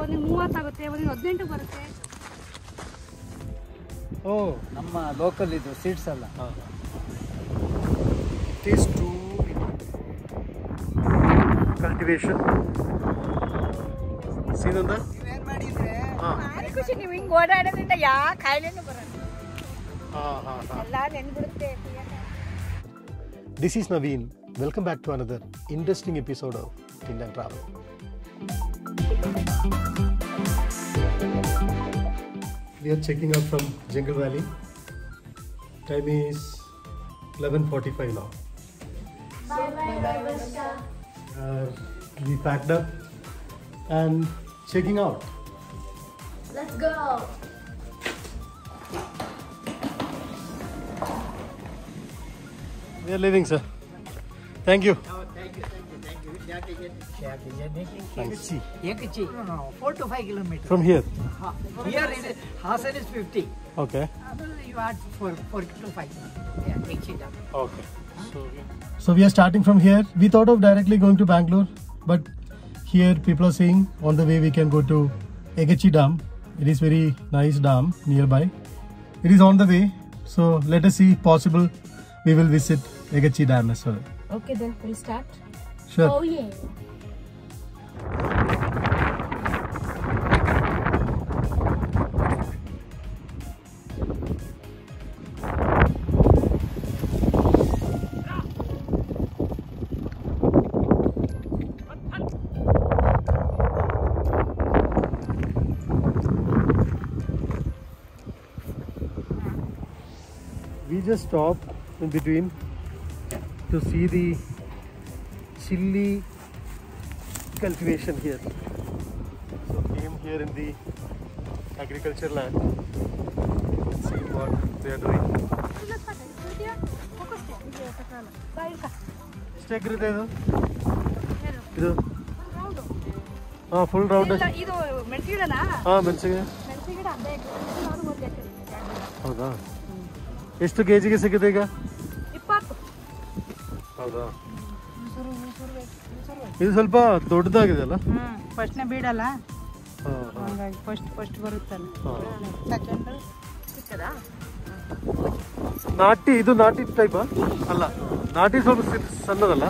ಒಂದಿನ ಮೂವತ್ತಾಗುತ್ತೆ ಒಂದಿನ ಹದಿನೆಂಟು ಬರುತ್ತೆ ಓ ನಮ್ಮ ಲೋಕಲ್ ಇದು ಸೀಟ್ಸ್ ಅಲ್ಲ ಭಾರಿ ಖುಷಿ ನೀವು ಹಿಂಗೆ ಓಡಾಡೋದ್ರಿಂದ ಯಾವ ಕಾಯಿಲೆನೂ ಬರಲ್ಲ. ಹಾಂ ಹಾಂ ಹಾಂ. ಎಲ್ಲ ನೆನ್ಬಿಡುತ್ತೆ. This is Naveen. Welcome back to another interesting episode of Tind and Travel. We are checking out from Jungle Valley. Time is 11:45 now. Bye bye, bye bye, Uh, we packed up and checking out. Let's go. We are leaving, sir. Thank you. Thank you, thank you, No, no, 4 to 5 kilometers. From here? Here, is, Hassan is 50. Okay. Uh, you are 4, 4 to 5. Yeah, Okay. So, we are starting from here. We thought of directly going to Bangalore, but here people are saying on the way we can go to Egachi Dam. It is very nice dam nearby. It is on the way. So let us see possible we will visit एक अच्छी dinosaur okay then will start sure oh ये We just stop in between. to see the chili cultivation here. So came here in the agriculture land. Let's see what they are doing. ಎಷ್ಟು ಎಕರೆ ಇದೆ ಇದು ಇದು ಹಾಂ full round ಇದು ಮೆಣಸಿ ಗಿಡನಾ ಹಾಂ ಮೆಣಸಿಗೆ ಮೆಣಸಿ ಗಿಡ ಅರ್ಧ ಎಕರೆ ಅದು ಒಂದು ಎಕರೆ ಹೌದಾ ಎಷ್ಟು ಕೆ ಜಿಗೆ ಸಿಗುತ್ತೆ ಈಗ ಇಪ್ಪತ್ತು ಹೌದಾ? ಇದು ಸ್ವಲ್ಪ ದೊಡ್ಡದಾಗಿದೆ ಅಲ್ಲ? ಫಸ್ಟ್ನೇ ಬೀಡಲ್ಲ? ಹಂಗಾಗಿ ಫಸ್ಟ್ ಫಸ್ಟ್ ಬರುತ್ತಲ್ಲ ಸೆಕೆಂಡ್. ಸಿಕ್ಕದಾ ನಾಟಿ ಇದು ನಾಟಿ ಟೈಪ್ ಅಲ್ಲ ನಾಟಿ ಸ್ವಲ್ಪ ಸಣ್ಣದಲ್ಲ?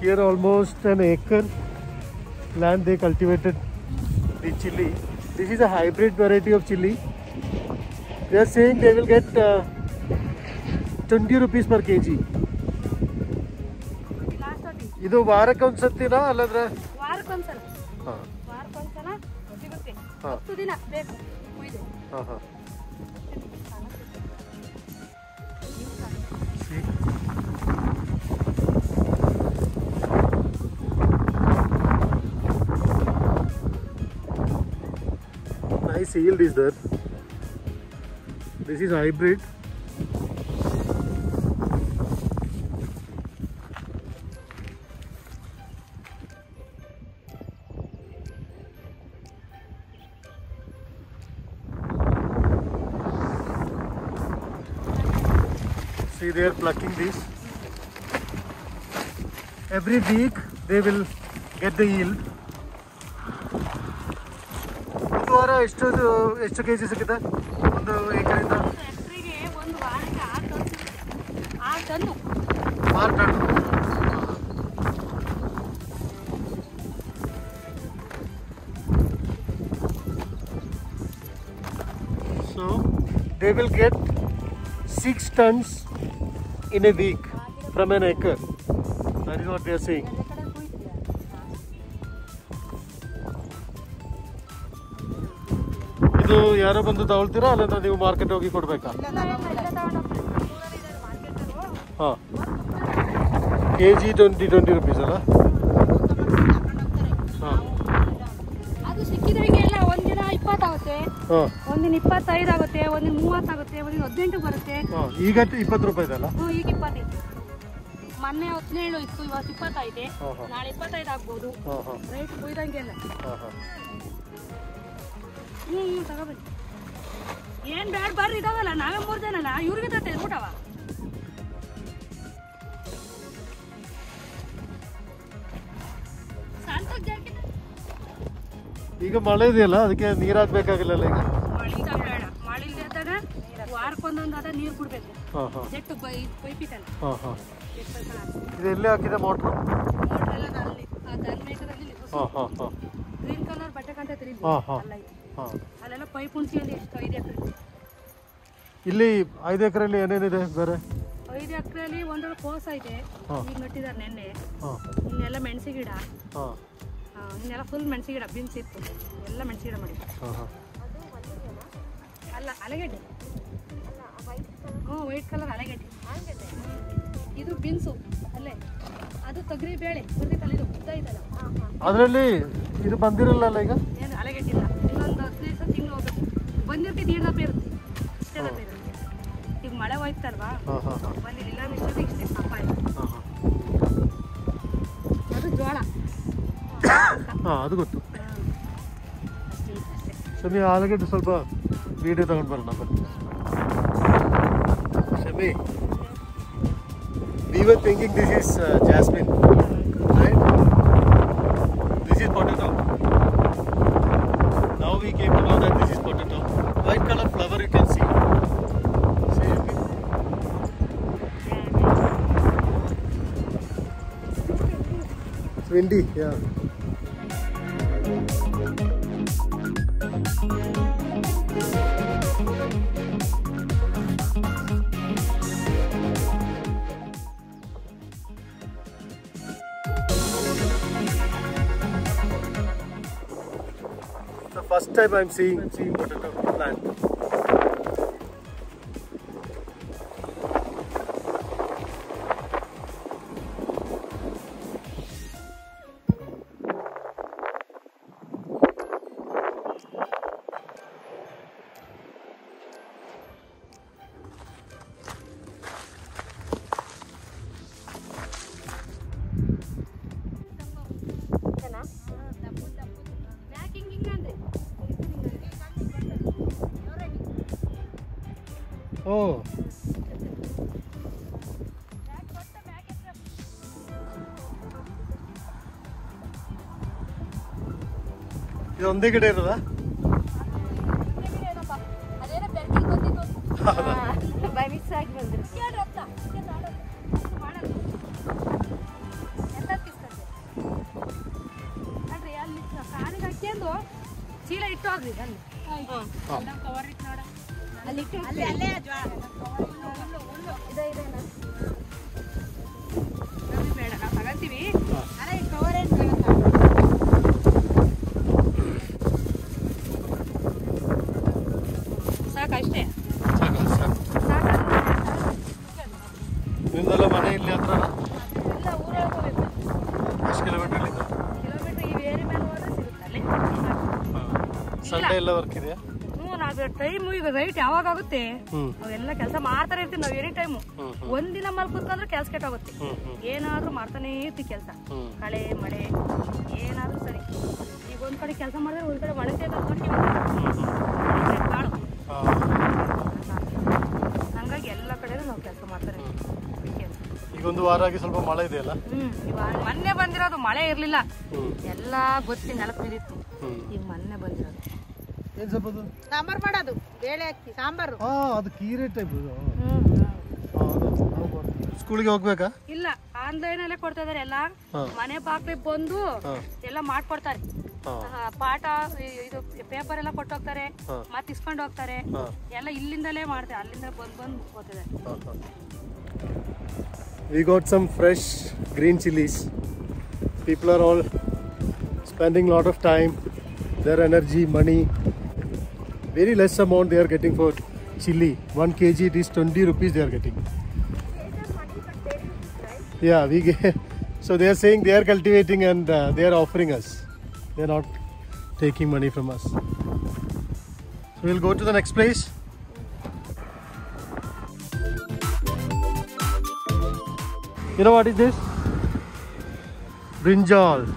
Here almost an acre land they cultivated the chilli this is a hybrid variety of chilli They are saying they will get twenty rupees per K G last ಅದಿ ಇದು ವಾರಕ್ಕೆ ಒಂದ್ಸತಿನಾ ಅಲ್ಲಂದ್ರೆ ವಾರಕ್ಕೊಂದ್ಸಲ ಹಾಂ ವಾರಕ್ಕೊಂದ್ಸಲ ಸಿಗುತ್ತೆ ಹಾ. ಹತ್ತು ದಿನ ಬೇಕು ಕೊಯ್ದು ಹಾಂ ಹಾಂ Nice yield is there. This is hybrid. See, they are plucking this. Every week they will get the yield. ವಾರ ಎಷ್ಟು ಎಷ್ಟು ಕೆ ಜಿ ಸಿಗುತ್ತೆ ಒಂದು ಎಕರೆಯಿಂದ ಎಕರೆಗೆ ಒಂದು ವಾರಕ್ಕೆ ಆರು ಟನ್ ಸಿಗುತ್ತೆ. ಆರು ಟನ್ನು ಆರು ton So they will get six tons in a week from an acre. That is what they are saying. ಇದು ಯಾರೋ ಬಂದು ತಗೊಳ್ತೀರಾ ಅಲ್ಲ ನೀವು ಮಾರ್ಕೆಟ್ ಹೋಗಿ ಕೊಡ್ಬೇಕಾ? ಹಾಂ. K G twenty twenty rupees ಅಲ್ಲ? ಹಾಂ. ಅದು ಸಿಕ್ಕಿದವರಿಗೆಲ್ಲ ಒಂದಿನ ಇಪ್ಪತ್ತಾಗುತ್ತೆ. ಒಂದಿನ ಇಪ್ಪತ್ತೈದು ಆಗುತ್ತೆ ಒಂದಿನ ಮೂವತ್ತಾಗುತ್ತೆ ಒಂದಿನ ಹದಿನೆಂಟು ಬರುತ್ತೆ. ಈಗ ಇಪ್ಪತ್ತು ರೂಪಾಯಿದಲ್ಲ? ಹ್ಞೂ ಈಗ ಇಪ್ಪತ್ತೈದು. ಮೊನ್ನೆ ಹದಿನೇಳು ಇತ್ತು ಇವತ್ತು ಇಪ್ಪತ್ತೈದೆ. ನಾಳೆ ಇಪ್ಪತ್ತೈದು ಆಗ್ಬೋದು. ರೈಟ್ ಕುಯ್ದಂಗೆಲ್ಲ. ಹ್ಞೂ ಹ್ಞೂ ತಗೋಬನ್ನಿ. ಏನ್ ಬೇಡ ಬರ್ರಿ ಇದಾವಲ್ಲ ನಾವೇ ಮೂರ್ ಜನನ? ಇವ್ರಿಗೆ ತತ್ತೆ ಊಟವ? ಈಗ ಮಳೆ ಇದೆಯಲ್ಲ ಅದಕ್ಕೆ ನೀರು ಹಾಕ್ಬೇಕಾಗಿಲ್ಲ ಈಗ? ಮಳೆ ಬೇಡ ಮಳೆ ಇಲ್ದಾಗ ವಾರಕ್ಕೊಂದೊಂದು ಅದ ನೀರು ಹಾಂ ಜೆಟ್ಟು ಪೈಪ್ ಅದ? ಇದು ಎಲ್ಲಿ ಹಾಕಿದೆ ಮೋಟ್ರು? ಮೋಟ್ರ್ ಎಲ್ಲ ಅಲ್ಲಿ ಆ ಧರ್ಮೇಕದಲ್ಲಿ ಹಾಂ ಹಾಂ ಹಾಂ. ಗ್ರೀನ್ ಕಲರ್ ಬಟ್ಟೆ ಅಲ್ಲ ಐತಿ ಹಾಂ ಅಲ್ಲೆಲ್ಲ ಪೈಪ್ ಎಷ್ಟು ಐದು ಎಕರೆ ಇಲ್ಲಿ ಐದು ಎಕರೆಯಲ್ಲಿ ಏನೇನಿದೆ ಬೇರೆ? ಐದು ಎಕರೆಯಲ್ಲಿ ಒಂದೊಂದು ಕೋಸ ಐತೆ ಹಾ. ಈಗ ನೆಟ್ಟಿದ್ದಾರೆ ನೆನ್ನೆ. ಇನ್ನೆಲ್ಲ ಮೆಣಸಿ ಗಿಡ. ಇನ್ನೆಲ್ಲ ಫುಲ್ ಮೆಣಸಿ ಗಿಡ ಬೀನ್ಸ್ ಇತ್ತು. ಎಲ್ಲ ಮೆಣಸಿ ಗಿಡ ಮಾಡಿ ಅಲ್ಲ ಅಲಗಡ್ಡೆ. ಹ್ಞೂ ವೈಟ್ ಕಲರ್ ಅಲಗಡ್ಡೆ. ಇದು ಬೀನ್ಸು ಅಲ್ಲೇ. ಅದು ತೊಗರಿ ಬೇಳೆ ಬರ್ದಿತ್ತಲ್ಲ ಇದು ಉದ್ದ ಇದಲ್ಲ. ಅದರಲ್ಲಿ ಇದು ಬಂದಿರಲ್ಲ ಈಗ? ಏನು ಅಲಗೆಡ್ಡೆ ಇನ್ನೊಂದು ಹದಿನೈದು ದಿವಸ ತಿಂಗಳು ಹೋಗ್ಬೇಕು. ಬಂದಿರ್ತಿದ್ದು ಏನು ದಪ್ಪ ಇರುತ್ತೆ ಇಷ್ಟೇ ಇರುತ್ತೆ ಈಗ ಮಳೆ ಹೋಯ್ತಲ್ವಾ? ಬಂದಿಲ್ಲ ಇಷ್ಟೊತ್ತಿಗೆ ಇಷ್ಟೇ ಅದು ಜೋಳ ಹಾಂ ಅದು ಗೊತ್ತು. ಶಮಿ ಆಲೂಗಡ್ಡೆ ಸ್ವಲ್ಪ ವೀಡಿಯೋ ತಗೊಂಡು ಬರೋಣ ಬನ್ನಿ. Shami we were thinking this is uh, windy yeah the first time I'm seeing seeing potato plant. ಒಂದೇ ಗಿಡ ಇರೋದಾ? ಚೀಲ ಇಟ್ಟು ಹೋಗ್ರಿ ಅಲ್ಲಿ ಕವರ್ ಇಟ್ಟು ನೋಡ ಅಲ್ಲಿ ಅಲ್ಲೇ ಇದೆ ಬೇಡ ಸಂಡೇ ಎಲ್ಲ ವರ್ಕ್ ಇದೆಯಾ? ಹ್ಞೂ ನಾವು ಟೈಮ್ ಈಗ ರೈಟ್ ಯಾವಾಗ ಆಗುತ್ತೆ? ಅವೆಲ್ಲ ಕೆಲಸ ಮಾಡ್ತಾನೆ ಇರ್ತೀವಿ ನಾವು ಎನಿ ಟೈಮು ಒಂದಿನ ಮಲ್ ಕೂತ್ಕೊಂಡ್ರೆ ಕೆಲಸ ಕೆಟ್ಟಾಗುತ್ತೆ. ಏನಾದ್ರೂ ಮಾಡ್ತಾನೇ ಇರ್ತೀವಿ ಕೆಲಸ. ಕಳೆ ಮಳೆ ಏನಾದ್ರೂ ಸರಿ. ಈಗ ಒಂದ್ ಕಡೆ ಕೆಲಸ ಮಾಡಿದ್ರೆ ಒಂದ್ ಕಡೆ ಮಳೆ ಅಂದ್ಕೊಂಡು ಕಾಳು ಹಂಗಾಗಿ ಎಲ್ಲ ಕಡೆ ನಾವು ಕೆಲಸ. ಕೆಲ್ಸ. ಈಗ ಒಂದು ವಾರ ಆಗಿ ಸ್ವಲ್ಪ ಮಳೆ ಇದೆಯಲ್ಲ? ಹ್ಮ್ ಇವಾಗ ಮೊನ್ನೆ ಬಂದಿರೋದು ಮಳೆ ಇರ್ಲಿಲ್ಲ. ಎಲ್ಲಾ ಗೊತ್ತಿ ನೆಲಕ್ ಬಿದ್ದಿತ್ತು. ಈಗ ಮೊನ್ನೆ ಏನ್ ಸ್ವಲ್ಪ ಅದು? ಸಾಂಬಾರ್ ಮಾಡೋದು ಬೇಳೆ ಅಕ್ಕಿ ಸಾಂಬಾರು. ಹಾ ಅದು ಕೀರೆ ಟೈಪ್ ಸ್ಕೂಲಿಗೆ ಹೋಗ್ಬೇಕಾ? ಇಲ್ಲ ಆನ್ಲೈನ್ ಅಲ್ಲೇ ಕೊಡ್ತಾ ಇದಾರೆ ಎಲ್ಲ. ಮನೆ ಬಾಕ್ಲಿ ಬಂದು. ಎಲ್ಲ ಮಾಡ್ಕೊಡ್ತಾರೆ. ಹಾ. ಪಾಠ ಇದು ಪೇಪರ್ ಎಲ್ಲ ಕೊಟ್ಟು ಹೋಗ್ತಾರೆ ಮತ್ತೆ ಇಸ್ಕೊಂಡು ಹೋಗ್ತಾರೆ. ಎಲ್ಲ ಇಲ್ಲಿಂದಲೇ ಮಾಡ್ತಾರೆ ಅಲ್ಲಿಂದ ಬಂದ್ ಬಂದು ಹಾ. We got some fresh green chilies. People are all spending a lot of time, their energy, money. Very less amount they are getting for chili. One kg it is 20 rupees they are getting. Yeah, we get, so they are saying they are cultivating and uh, they are offering us. They are not taking money from us. So we'll go to the next place. You know what is this? Brinjal.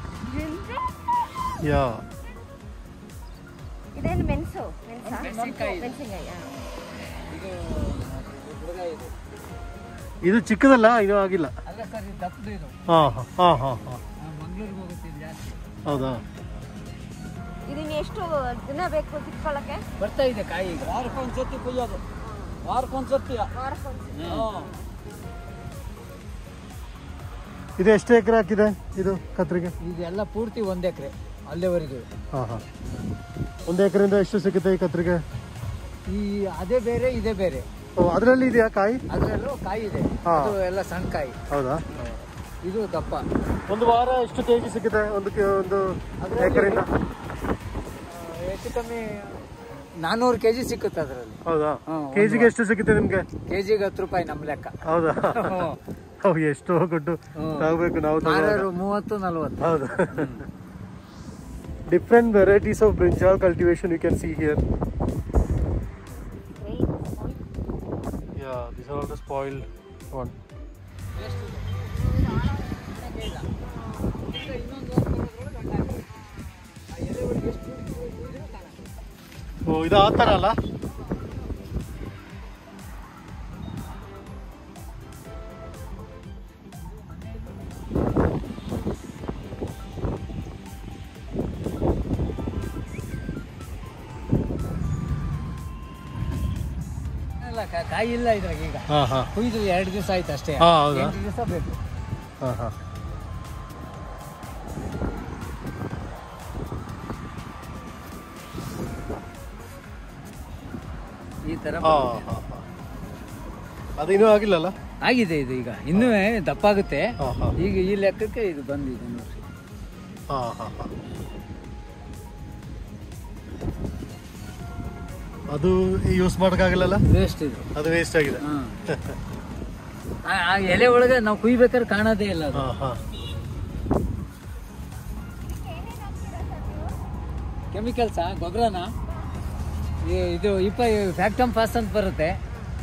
Yeah. ಇದು ಚಿಕ್ಕದಲ್ಲ ಇದು ಆಗಿಲ್ಲ. ಅಲ್ಲ sir ಇದು ದಪ್ಪದು ಇದು. ಹಾ ಹಾ ಹಾ ಹಾ ಹಾ. ಮಂಗ್ಳೂರಿಗೆ ಹೋಗುತ್ತೆ ಇದು ಜಾಸ್ತಿ ಹೌದಾ? ಇದನ್ನ ಎಷ್ಟು ದಿನ ಬೇಕು ಕಿತ್ಕೊಳ್ಳಕ್ಕೆ ಬರ್ತಾ ಇದೆ ಕಾಯಿ ಈಗ. ಕುಯ್ಯೋದು. ಇದು ಎಷ್ಟು ಎಕರೆ ಹಾಕಿದೆ ಇದು ಕತ್ರಿಗೆ? ಇದೆಲ್ಲ ಪೂರ್ತಿ ಒಂದ್ ಎಕರೆ ಅಲ್ಲಿವರೆಗೂ. ಹಾ ಹಾ. ಒಂದು ಎಕರೆಯಿಂದ ಎಷ್ಟು ಸಿಗುತ್ತೆ ಈ ಕತ್ರಿಗೆ? ಈ ಅದೇ ಬೇರೆ ಇದೇ ಬೇರೆ. ಅದರಲ್ಲಿ ಇದೆಯಾ ಕಾಯಿ? ಅದರಲ್ಲೂ ಕಾಯಿ ಇದೆ. ಅದು ಎಲ್ಲ ಸಣ್ಣ ಕಾಯಿ. ಹೌದಾ? ಇದು ದಪ್ಪ. ಒಂದು ವಾರ ಎಷ್ಟು ತೇಜಿ ಸಿಗುತ್ತೆ ಒಂದು ಕೆ- ಒಂದು ಎಕರೆಯಿಂದ? ಹೆಚ್ಚು ಕಮ್ಮಿ ನಾನೂರು ಕೆಜಿ ಸಿಕ್ಕುತ್ತೆ ಅದರಲ್ಲಿ. ಹೌದಾ? ಒಂದು ಕೆಜಿಗೆ ಎಷ್ಟು ಸಿಗುತ್ತೆ ನಿಮ್ಗೆ? ಕೆಜಿಗೆ ಹತ್ತು ರೂಪಾಯಿ ನಮ್ಮ ಲೆಕ್ಕ. ಹೌದಾ? ಓ ಎಷ್ಟು ದುಡ್ಡು ತಗೋಬೇಕು ನಾವು. ಮೂವತ್ತು ನಲ್ವತ್ತು. ಹೌದು? Different varieties of brinjal cultivation you can see here yeah this are the spoiled one ಓ ಇದು ಆ ಥರ ಅಲ್ಲ? ಕಾಯಿ ಇಲ್ಲ ಇದ್ರಾಗ ಈಗ. ಹಾಂ ಹಾಂ. ಕುಯ್ದು ಎರಡು ದಿವಸ ಆಯ್ತು ಅಷ್ಟೇ. ಹಾ, ಹೌದಾ? ಎಂಟು ದಿವಸ ಬೇಕು. ಹಾ ಹಾ. ಈ ತರ ಹಾ ಹಾ ಅದು ಇನ್ನೂ ಆಗಿಲ್ಲಲ್ಲ? ಆಗಿದೆ ಇದು ಈಗ. ಇನ್ನೂ ದಪ್ಪ ಆಗುತ್ತೆ ಹಾ ಹಾ. ಈಗ ಈ ಲೆಕ್ಕಕ್ಕೆ ಇದು ಬಂದಿದೆ ನೋಡ್ರಿ. ಹಾ ಹಾ ಹಾ. ಅದು ಯೂಸ್ ಮಾಡೋಕ್ಕಾಗಲ್ಲಲ್ಲ? ವೇಸ್ಟ್ ಇದು. ಅದು ವೇಸ್ಟ್ ಆಗಿದೆ. ಆ ಎಲೆ ಒಳಗೆ ನಾವು ಕುಯ್ಬೇಕಾದ್ರೆ ಕಾಣೋದೇ ಇಲ್ಲ ಅದು. ಕೆಮಿಕಲ್ಸಾ ಗೊಬ್ಬರನ ಇದು ಇಪ್ಪ ಫ್ಯಾಕ್ಟಮ್ ಫಾಸ್ಟ್ ಅಂತ ಬರುತ್ತೆ.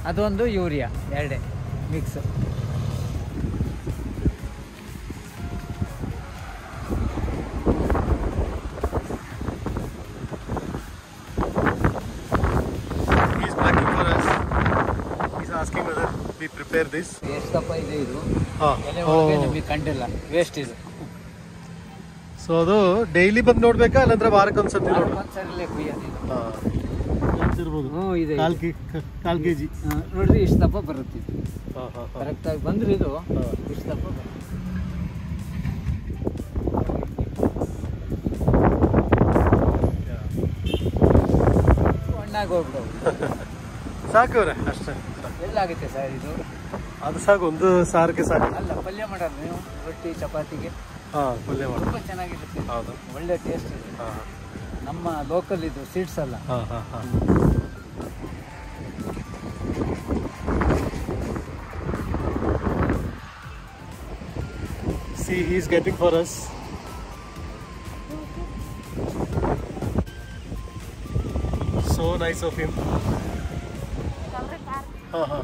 ಅದೊಂದು ಯೂರಿಯಾ ಎರಡೇ ಮಿಕ್ಸ್ we ದಿಸ್ ಎಷ್ಟು ದಪ್ಪ ಇದೆ ಇದು? ಹಾ. ಎಲೆ ಒಳಗೆ ನಮಗೆ ಕಂಡಿಲ್ಲ. ವೇಸ್ಟ್ ಇದು. ಸೊ ಅದು ಡೈಲಿ ಬಂದು ನೋಡ್ಬೇಕಾ? ಇರ್ಬೋದು. ಹ್ಞೂ ಇದೆ ಕಾಲ್ ಕೆ ಜಿ. ನೋಡ್ರಿ ಇಷ್ಟು ದಪ್ಪ ಬರುತ್ತೆ ಕರೆಕ್ಟಾಗಿ ಬಂದ್ರೆ ಇದು. ಇಷ್ಟು ದಪ್ಪ ಬರುತ್ತೆ. ಹಣ್ಣಾಗಿ ಹೋಗ್ಬಿಡೋದು. ಸಾಕು ಅಷ್ಟೇ. ಎಲ್ಲಾಗುತ್ತೆ ಸರ್ ಇದು? ಅದು ಸಾಕು ಒಂದು ಸಾರಿಗೆ ಸಾಕು. ಅಲ್ಲ ಪಲ್ಯ ಮಾಡೋದು ನೀವು ರೊಟ್ಟಿ ಚಪಾತಿಗೆ. ಹಾ ಪಲ್ಯ ಮಾಡಿ ತುಂಬ ಚೆನ್ನಾಗಿರುತ್ತೆ. ಹೌದು. ಒಳ್ಳೆ ಟೇಸ್ಟ್ ಇದೆ. ಹಾ ನಮ್ಮ ಲೋಕಲ್ ಇದು ಸೀಡ್ಸ್ ಅಲ್ಲ. ಹಾ ಹಾ see he he's getting for us. So nice of him. Uh-huh.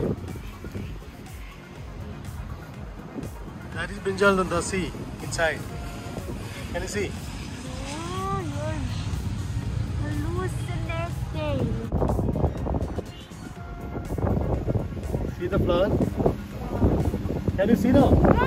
That is brinjal nanda. See inside. Can you see? See the flower? Can you see now?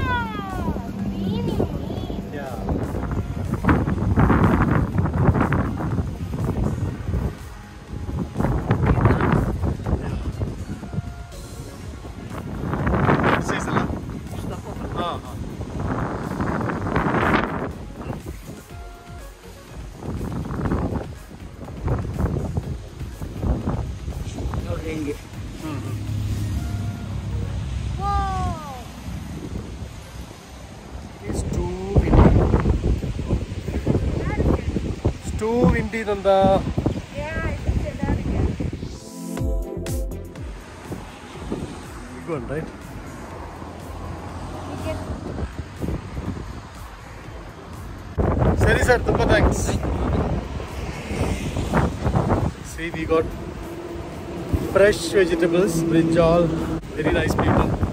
Yeah, I say that again. Right? Sorry sir, thanks. See we got fresh vegetables, brinjal, very nice people.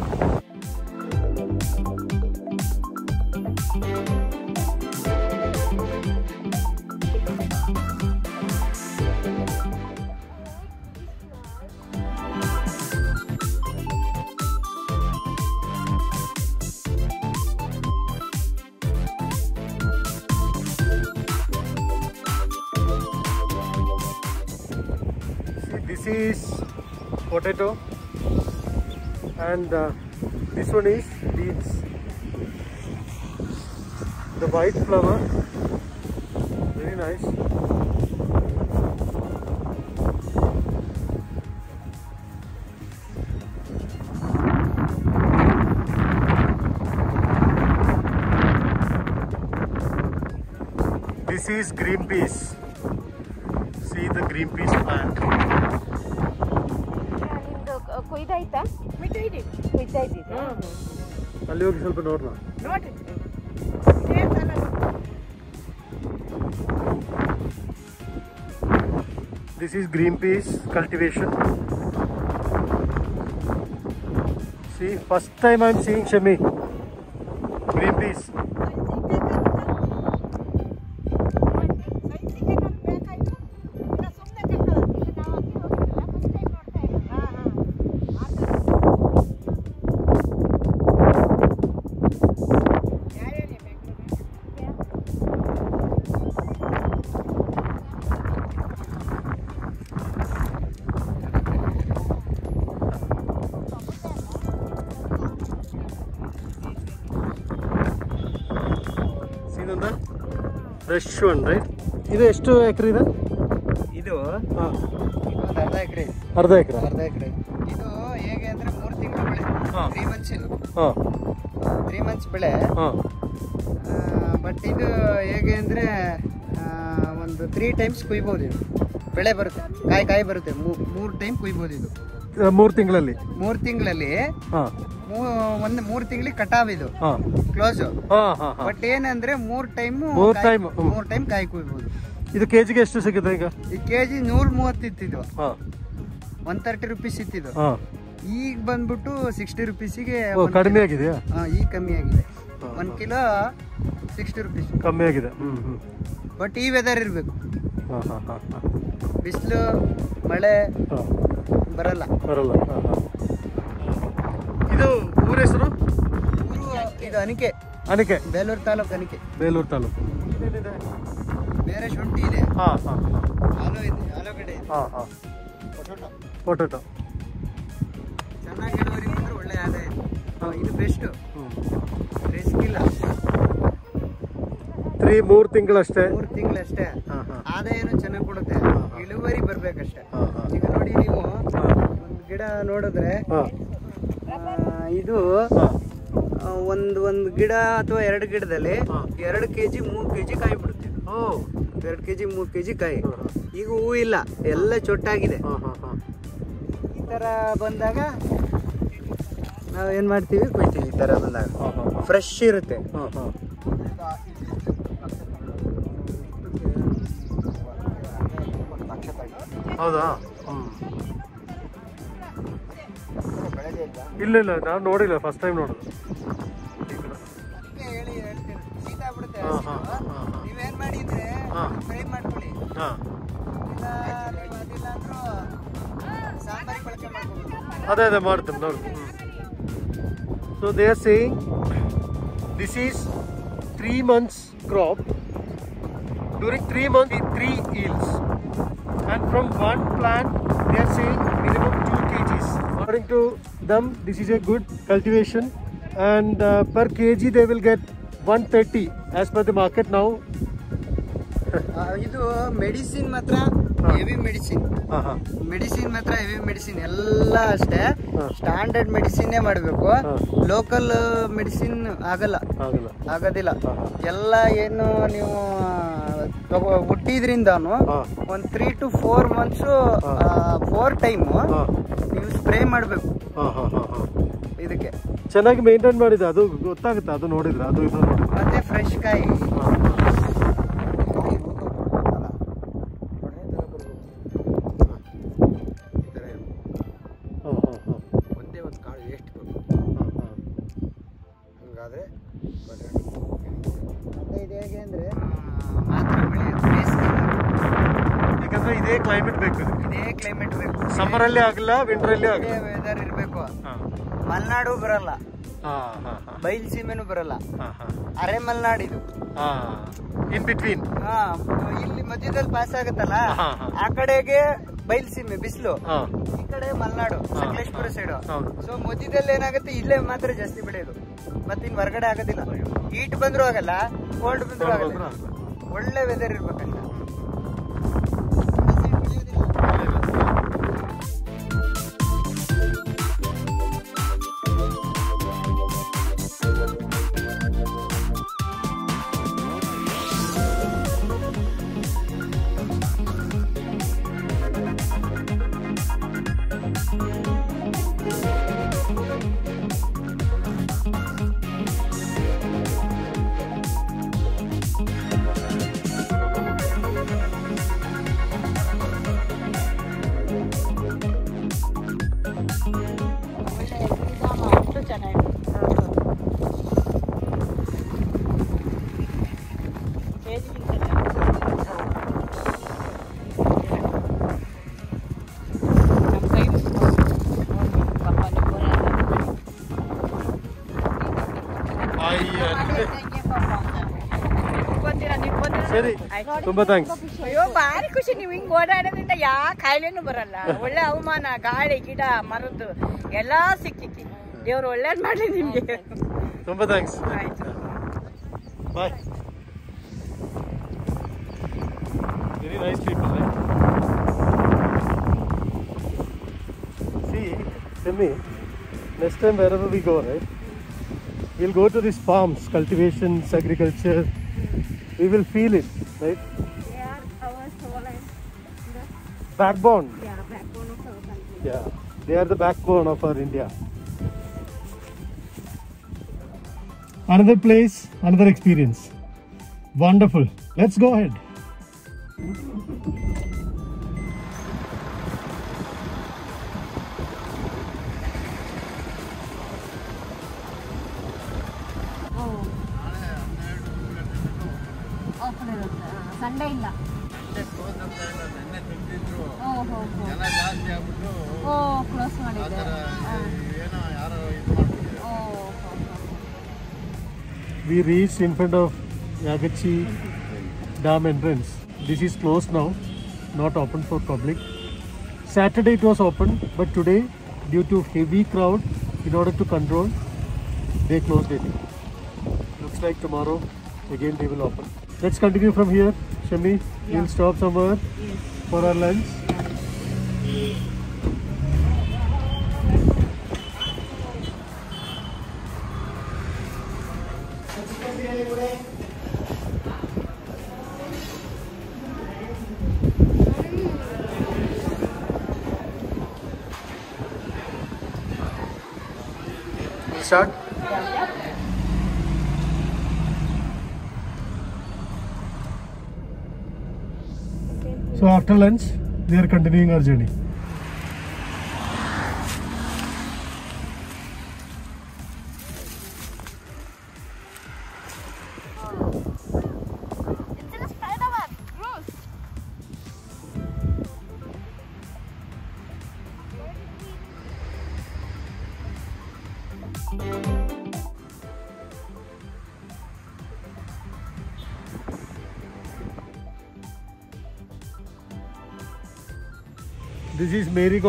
and uh, this one is beans. The white flower, very nice. This is green peas. See the green peas plant. ನಿಮ್ದು ಕ- ಕೊಯ್ದಾಯ್ತಾ ಮಿಠಾಯಿ ಕೊಯ್ದಾಯ್ತಿದೆ ಅಲ್ಲಿ ಹೋಗಿ ಸ್ವಲ್ಪ ನೋಡೋಣ ನೋಡ್ರಿ ಇದೇ ತರ This is green peas cultivation. See, first time I'm seeing Shami. Fresh one? ಇದು ಎಷ್ಟು ಎಕರೆ ಇದೆ? ಇದು ಹಾಂ. ಒಂದು ಅರ್ಧ ಎಕರೆ. ಅರ್ಧ ಎಕರೆ. ಅರ್ಧ ಎಕರೆ. ಇದು ಹೇಗೆ ಅಂದ್ರೆ ಮೂರು ತಿಂಗಳು ಬೆಳೆ. ಹಾ. ತ್ರೀ ಮಂತ್ಸ್ ಇದು. ಹಾಂ. ತ್ರೀ ಮಂತ್ಸ್ ಬೆಳೆ. ಹಾಂ. ಬಟ್ ಇದು ಹೇಗೆ ಅಂದರೆ ಒಂದು ತ್ರೀ ಟೈಮ್ಸ್ ಕುಯ್ಬೋದು ಇದು. ಬೆಳೆ ಬರುತ್ತೆ. ಕಾಯಿ ಕಾಯಿ ಬರುತ್ತೆ. ಮೂರು ಟೈಮ್ ಕುಯ್ಬೋದು ಇದು. ಮೂರು ತಿಂಗಳಲ್ಲಿ. ಮೂರು ತಿಂಗಳಲ್ಲಿ ಹಾಂ. ಒಂದು ಮೂರು ತಿಂಗಳಿಗೆ ಕಟಾವ್ ಇದು ಹಾಂ. ಕ್ಲೋಸ್ ಹಾಂ ಹಾಂ ಹಾಂ. ಬಟ್ ಏನಂದ್ರೆ ಮೂರ್ ಟೈಮ್ ಮೂರ್ ಟೈಮ್. ಮೂರ್ ಟೈಮ್ ಕಾಯಿ ಕುಯ್ಬೋದು. ಇದು ಕೆಜಿಗೆ ಎಷ್ಟು ಸಿಗುತ್ತೆ ಈಗ? ಈ ಕೆಜಿ ನೂರ ಮೂವತ್ತು ಇತ್ತಿದ್ವು ಹಾಂ. ಒನ್ ತರ್ಟಿ ರುಪೀಸ್ ಇತ್ತಿದ್ವು ಹಾಂ. ಈಗ ಬಂದ್ಬಿಟ್ಟು ಸಿಕ್ಸ್ಟಿ ರುಪೀಸಿಗೆ ಓ ಕಡಿಮೆ ಆಗಿದೆಯಾ? ಈಗ ಕಮ್ಮಿ ಆಗಿದೆ. ಒನ್ ಕಿಲೋ ಸಿಕ್ಸ್ಟಿ ರುಪೀಸ್ ಕಮ್ಮಿ ಆಗಿದೆ. ಬಟ್ ಈ ವೆದರ್ ಇರಬೇಕು. ಹಾಂ ಹಾಂ ಹಾಂ ಹಾಂ. ಬಿಸಿಲು ಮಳೆ ಬರಲ್ಲ. ಬರಲ್ಲ. ಇದು ಊರ ಹೆಸರು? ಇದು ಅನಿಕೆ. ಅನಿಕೆ. ಬೇಲೂರು ತಾಲೂಕು ಅನಿಕೆ. ಬೇಲೂರು ತಾಲೂಕು. ಬೇರೆ ಶುಂಠಿ ಇದೆ. ಹಾಂ ಹಾಂ. ಆಲೂ ಇದೆ ಆಲೂಗಡ್ಡೆ ಇದೆ. ಹಾಂ ಹಾಂ. ಪೊಟೊಟೊ. ಪೊಟೊಟೊ. ಚೆನ್ನಾಗಿ ಇಳುವರಿ ಬಂದ್ರೆ ಒಳ್ಳೆ ಆದಾಯ. ಇದು ಬೆಸ್ಟ್ ರಿಸ್ಕ್ ಇಲ್ಲ. ತ್ರೀ ಮೂರು ತಿಂಗಳಷ್ಟೇ. ಮೂರು ತಿಂಗಳಷ್ಟೇ. ಹಾಂ ಹಾಂ. ಆದಾಯನು ಚೆನ್ನಾಗಿ ಕೊಡುತ್ತೆ. ಇಳುವರಿ ಬರ್ಬೇಕಷ್ಟೇ. ಹಾಂ ಹಾಂ. ಈಗ ನೋಡಿ ನೀವು ಒಂದು ಗಿಡ ನೋಡಿದ್ರೆ ಇದು ಒಂದು ಒಂದು ಗಿಡ ಅಥವಾ ಎರಡು ಗಿಡದಲ್ಲಿ. ಎರಡು ಕೆ ಜಿ ಮೂರು ಕೆ ಜಿ ಕಾಯಿ ಬಿಡುತ್ತೆ. ಎರಡು ಕೆ ಜಿ ಮೂರು ಕೆ ಜಿ ಕಾಯಿ ಈಗ ಹೂ ಇಲ್ಲ. ಎಲ್ಲ ಚೊಟ್ಟಾಗಿದೆ. ಹಾಂ ಹಾಂ ಹಾಂ. ಈ ಥರ ಬಂದಾಗ ನಾವು ಏನು ಮಾಡ್ತೀವಿ? ಕೊಯ್ತೀವಿ. ಈ ಥರ ಬಂದಾಗ. ಫ್ರೆಶ್ ಇರುತ್ತೆ. ಹೌದಾ? ಇಲ್ಲ ಇಲ್ಲ ನಾನು ನೋಡಿಲ್ಲ. ಫಸ್ಟ್ ಟೈಮ್ ನೋಡೋದು. ನೀವೇನ್ ಮಾಡಿದ್ರೆ ಹಾ. ಫ್ರೈ ಮಾಡ್ಕೊಳ್ಳಿ ಹಾಂ ಇಲ್ಲ ನೀವು ಅದಿಲ್ಲ ಅಂದ್ರೂ ಸಾಂಬಾರಿಗೆ ಬಳಕೆ ಮಾಡ್ಕೊಬೋದು ಅದೇ ಅದೇ ಮಾಡ್ತೀನಿ ನೋಡಿ so they are saying this is three months crop during three month ಈ three yields and from one plant they are saying minimum two K Gs according to them this is a good cultivation and per K G they will get one thirty as per the market ನಾವು ಇದು medicine ಮಾತ್ರ heavy medicine medicine ಮಾತ್ರ heavy medicine ಎಲ್ಲ ಅಷ್ಟೇ. Standard ಮೆಡಿಸಿನ್ನೇ ಮಾಡಬೇಕು. Local medicine ಆಗಲ್ಲ. ಆಗೋದಿಲ್ಲ. ಎಲ್ಲ ಏನು ನೀವು ಹುಟ್ಟಿದ್ರಿಂದಾನು. ಒಂದು three to four months four time ನೀವು ಸ್ಪ್ರೇ ಮಾಡಬೇಕು. ಇದಕ್ಕೆ. ಚೆನ್ನಾಗಿ ಮೇಂಟೈನ್ ಮಾಡಿದೆ ಅದು ಗೊತ್ತಾಗುತ್ತೆ ಅದು ನೋಡಿದ್ರೆ ಅದು ಇದು ನೋಡಿದ್ರೆ ಮತ್ತೆ ಫ್ರೆಶ್ ಕಾಯಿ ಹಾಂ ಹಾಂ ಹಾಂ ಒಂದೇ ಒಂದು ಕಾಳು ವೇಸ್ಟ್ ಹಾಂ ಹಂಗಾದ್ರೆ ಮತ್ತೆ ಇದು ಹೇಗೆ ಅಂದರೆ ಯಾಕಂದ್ರೆ ಇದೇ ಕ್ಲೈಮೇಟ್ ಬೇಕು. ಇದೇ ಕ್ಲೈಮೇಟ್ ಬೇಕು ಸಮ್ಮರಲ್ಲಿ ಆಗಲ್ಲ ವಿಂಟರಲ್ಲಿ ಆಗಲ್ಲ ವೆದರ್ ಇರಬೇಕು. ಮಲೆನಾಡು ಬರಲ್ಲ. ಹಾಂ ಹಾ. ಹಾ ಬೈಲ್ ಸೀಮೆನೂ ಬರಲ್ಲ. ಅರೆ ಮಲ್ನಾಡ್ ಇದು ಹಾ ಇನ್ ಬಿಟ್ವೀನ್ ಇಲ್ಲಿ ಮಧ್ಯದಲ್ಲಿ ಪಾಸ್ ಆಗುತ್ತಲ್ಲ. ಆ ಕಡೆಗೆ ಬೈಲ್ ಸೀಮೆ ಬಿಸಿಲು. ಈ ಕಡೆ ಮಲ್ನಾಡು. ಸಕಲೇಶ್ಪುರ ಸೈಡ್ ಸೊ ಮಧ್ಯದಲ್ಲಿ ಏನಾಗುತ್ತೆ ಇಲ್ಲೇ ಮಾತ್ರ ಜಾಸ್ತಿ ಬೆಳೆಯೋದು. ಮತ್ತೆ ಇನ್ ಹೊರಗಡೆ ಆಗೋದಿಲ್ಲ. ಹೀಟ್ ಬಂದ್ರು ಆಗಲ್ಲ ಕೋಲ್ಡ್ ಬಂದ್ರು ಆಗಲ್ಲ. ಒಳ್ಳೆ ವೆದರ್ ಇರ್ಬೇಕಂತ. ಸರಿ ತುಂಬಾ ಥ್ಯಾಂಕ್ಸ್ ಅಯ್ಯೋ ಭಾರಿ ಖುಷಿ. ನೀವು ಹಿಂಗ್ ಓಡಾಡೋದ್ರಿಂದ ಯಾ ಕಾಯಿಲೆನೂ ಬರಲ್ಲ. ಒಳ್ಳೆ ಹವಾಮಾನ ಗಾಳಿ ಗಿಡ ಮರದ್ದು ಎಲ್ಲಾ ಸಿಕ್ಕಿತಿ ದೇವ್ರು ಒಳ್ಳೇದ್ ಮಾಡ್ಲಿ ನಿಮ್ಗೆ. ತುಂಬಾ ಥ್ಯಾಂಕ್ಸ್ ಆಯ್ತು. Bye very nice people see tell me next we'll go to these farms, cultivations, agriculture. We will feel it, right? They are our soul and the backbone. Yeah, backbone of our country. Yeah, they are the backbone of our India. Another place, another experience. Wonderful. Let's go ahead. Sunday ಇಲ್ಲ ಓ ಹೋ ಹೋ ಓ close ಮಾಡಿದ್ದಾರೆ ಓ ಹೋ ಹೋ We reached in front of Yagachi Dam entrance. This is closed now, not open for public. Saturday it was open, but today, due to heavy crowd, in order to control, they closed it. Looks like tomorrow again they will open. Let's continue from here, Shami. We'll stop somewhere for our lunch. We'll start. So after lunch, we are continuing our journey.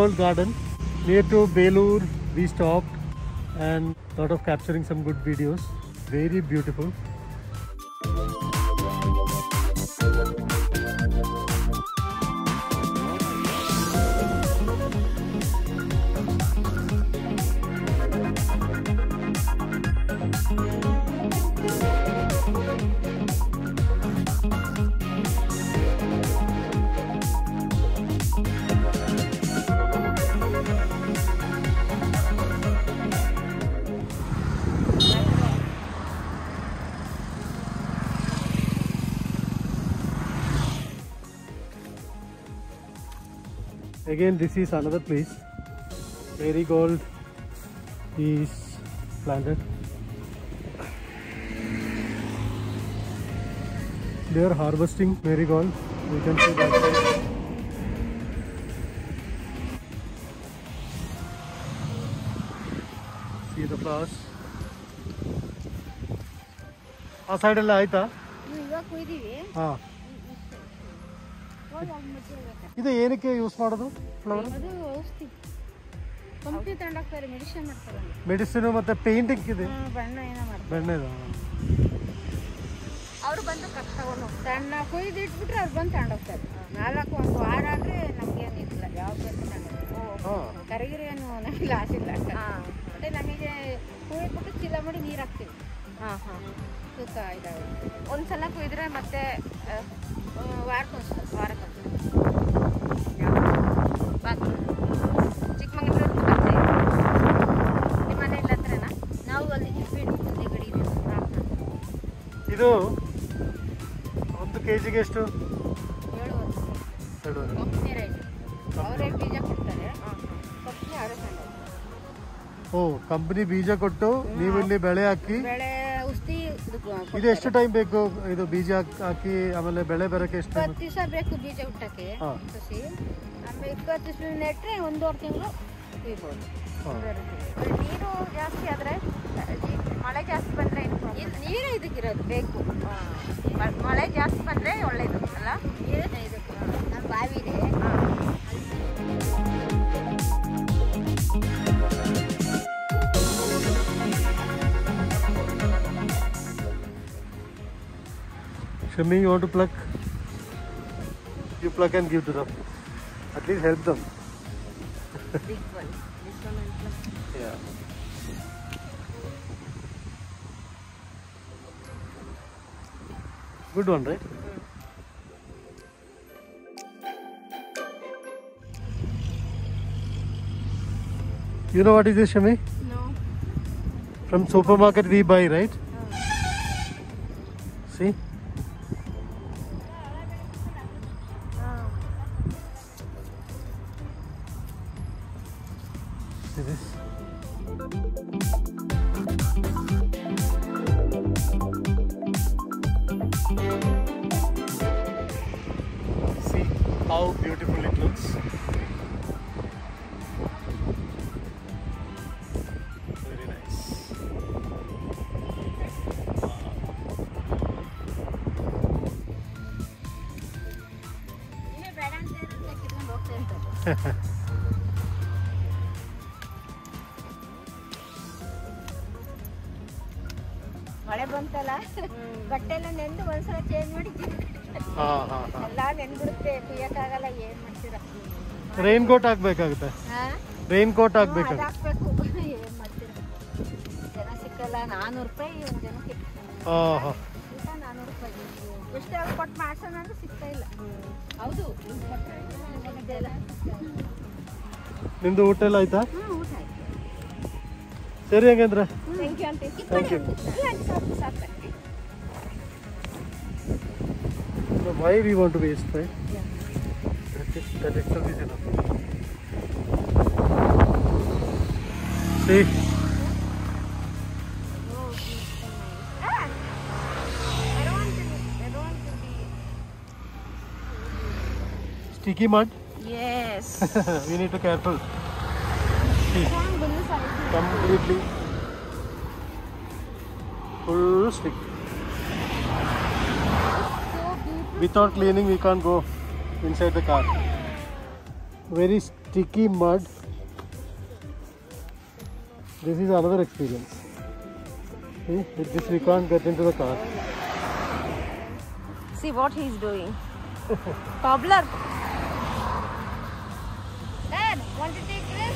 Garden. Near to Belur, we stopped and thought of capturing some good videos. Very beautiful. Again, this is another place. Marigold is planted. They are harvesting marigold. You can see that side. See the flowers. ಆ side ಎಲ್ಲ ಆಯ್ತಾ ಇವಾಗ ಕುಯ್ದೀವಿ ಹಾ ಇದು ಏನಕ್ಕೆ use ಮಾಡೋದು? Flower ಅದು ಔಷಧಿ. ಕಂಪ್ನಿ ತಗೊಂಡೋಗ್ತಾರೆ ಮೆಡಿಸಿನ್ ಮಾಡ್ತಾರೆ. ಮೆಡಿಸಿನ್ ಮತ್ತೆ ಪೇಂಟಿಂಗ್ ಇದೆ. ಬಣ್ಣ ಏನೋ ಮಾಡ್ತಾರೆ. ಬೆಣ್ಣೆದು? ಅವ್ರು ಬಂದು ಕಟ್ ತಗೊಂಡು ಸಣ್ಣ ಕೊಯ್ದು ಇಟ್ಬಿಟ್ರೆ ಅವ್ರು ಬಂದು ತಗೊಂಡೋಗ್ತಾರೆ ನಾಲ್ಕು ಒಂದು ವಾರ ಆದರೆ ನಮಗೇನಿಲ್ಲ ಯಾವ ಬೇಕು ಹಾ. ಕರಿಗಿರಿ ಏನು ನಮಗೆ ಲಾಸ್ ಇಲ್ಲ. ಮತ್ತೆ ನಮಗೆ ಕುಯ್ಬಿಟ್ಟು ಚೀಲ ಮಾಡಿ ನೀರು ಹಾಕ್ತೀವಿ. ಹಾಂ ಹಾಂ. ತೂಕ ಇದಾವೆ ಒಂದ್ಸಲ ಕುಯ್ದ್ರೆ ಮತ್ತೆ ವಾರಕ್ಕೊಂದ್ಸಲ ವಾರಕ್ಕೊಂದ್ಸಲ. ಬಾಕಿ ನಿಮ್ಮ ಹತ್ರನಾ ನಾವು ಅಲ್ಲಿ ಜಿಪ್ಪೇಡು ಇದೆ ಒಂದು ಕೆ ಜಿಗೆ ಎಷ್ಟು ಕಂಪ್ನಿ ರೇಟ್ ಅವರೇ ಬೀಜ ಕೊಡ್ತಾರೆ. ಹಾಂ ಕಂಪ್ನಿ ಅವರೇ ಓ ಕಂಪನಿ ಬೀಜ ಕೊಟ್ಟು ನೀವು ಇಲ್ಲಿ ಬೆಳೆ ಹಾಕಿ ಬೆಳೆ ಇದು ಎಷ್ಟು ಟೈಮ್ ಬೇಕು ಇದು ಬೀಜ ಹಾಕಿ ಆಮೇಲೆ ಬೆಳೆ ಬರಕ್ಕೆ ಎಷ್ಟು? ಇಪ್ಪತ್ತು ದಿವಸ ಬೇಕು ಬೀಜ ಹುಟ್ಟಕ್ಕೆ. ಸಸಿ. ಆಮೇಲೆ ಇಪ್ಪತ್ತು ದಿವಸ ನೆಟ್ಟರೆ ಒಂದೂವರೆ ತಿಂಗಳು ಕುಯ್ಬೋದು ನೀರು ಜಾಸ್ತಿ ಆದರೆ ಮಳೆ ಜಾಸ್ತಿ ಬಂದರೆ ನೀರು ನೀರೇ ಇದಕ್ಕಿರೋದು ಬೇಕು. ಮಳೆ ಜಾಸ್ತಿ ಬಂದರೆ ಒಳ್ಳೇದು ಅಲ್ಲ? ನೀರೇ ಇದಕ್ಕೆ ನಮ್ಮ ಬಾವಿ ಇದೆ Shami, you want to pluck? You pluck and give to them. At least help them. Big one. This one and plus. Yeah. Good one, right? Hmm. You know what is this, Shami? No. From supermarket we buy, right? See? See ね。ಇಲ್ಲ. Coat ಹಾಕ್ಬೇಕಾಗುತ್ತೆ rain coat ಹಾಕ್ಬೇಕಾಗುತ್ತೆ ನಿಮ್ದು ಊಟ ಎಲ್ಲ ಆಯ್ತಾ? ಸರಿ ಹಂಗಂದ್ರೆ. To ಎಷ್ಟು why we want to waste, right? That, that itself is enough. See? I don't want to, I don't want to be... Sticky mud. Yes. we need to careful. See. Completely full stick. Without cleaning, we can't go inside the car. Very sticky mud. This is another experience. See, with this we can't get into the car. See what he's doing. Cobbler. Dad, want to take this?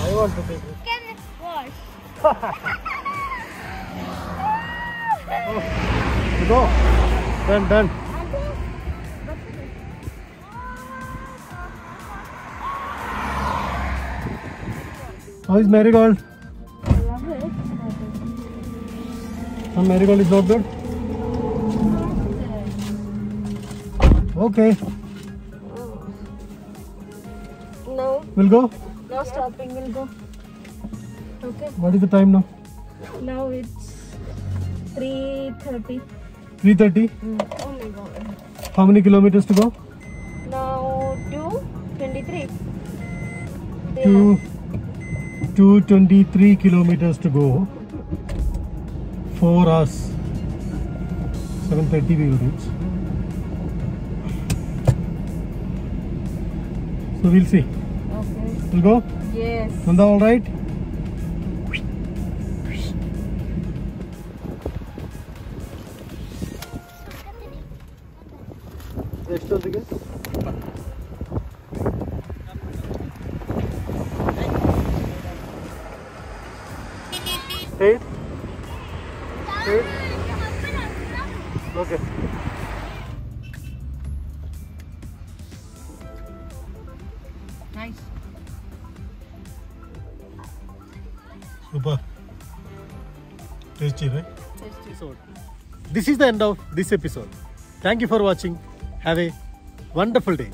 I want to take it. Can wash. Oh. Go. Done, done. Oh, How is marigold? I love it. Some marigold is not good. Okay, No, we'll go. no stopping. We'll go. Okay. What is the time now? Now it's 3.30. 3:30. Mm, oh my god. How many kilometers to go? Now 2.23. Two. 223 kilometers to go. Four hours. 7.30 we will reach. So we'll see. Okay. We'll go? Yes. Nanda all right? ಎಷ್ಟೊತ್ತಿಗೆ Hey. Hey. Okay. Nice. Super. Tasty, right? Tasty. This is the end of this episode. Thank you for watching. Have a wonderful day.